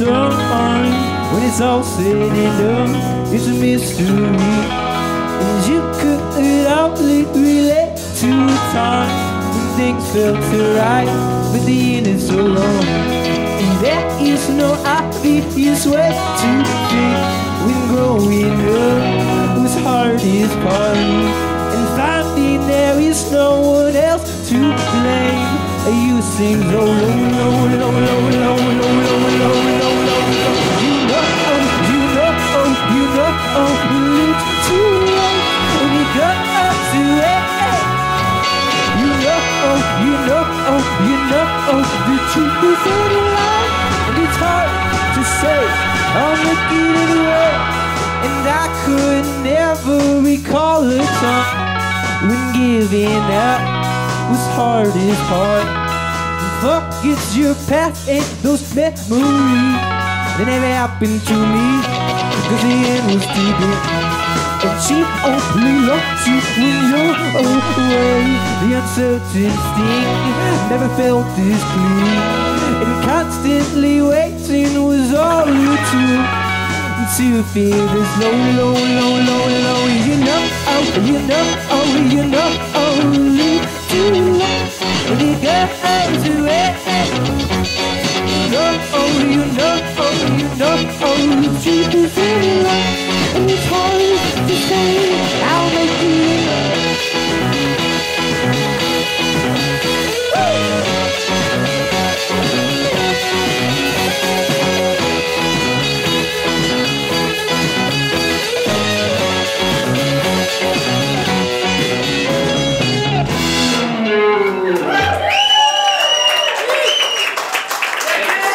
it's all said and done, it's a mystery. And you could only relate to a time when things felt so right, but the end is so long. And there is no obvious way to think when growing up was hardest part. And finding there is no one else to blame. You sing low, low, low, low, low, low, low, low, low, low. And it's hard to say. I'll make it anyway, and I could never recall a time when giving up was hardest part. Fuck, it's your past and those memories They never happened to me Cause the end was too deep only loves you when you're away The uncertain sting never felt this clean And constantly waiting was all you took To feel this low, low, low, low, low You know, oh, you know, oh, you know, only too long when you get to it, you know, oh, you know, oh, you know, oh, in life, and it's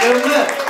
Kırmızı.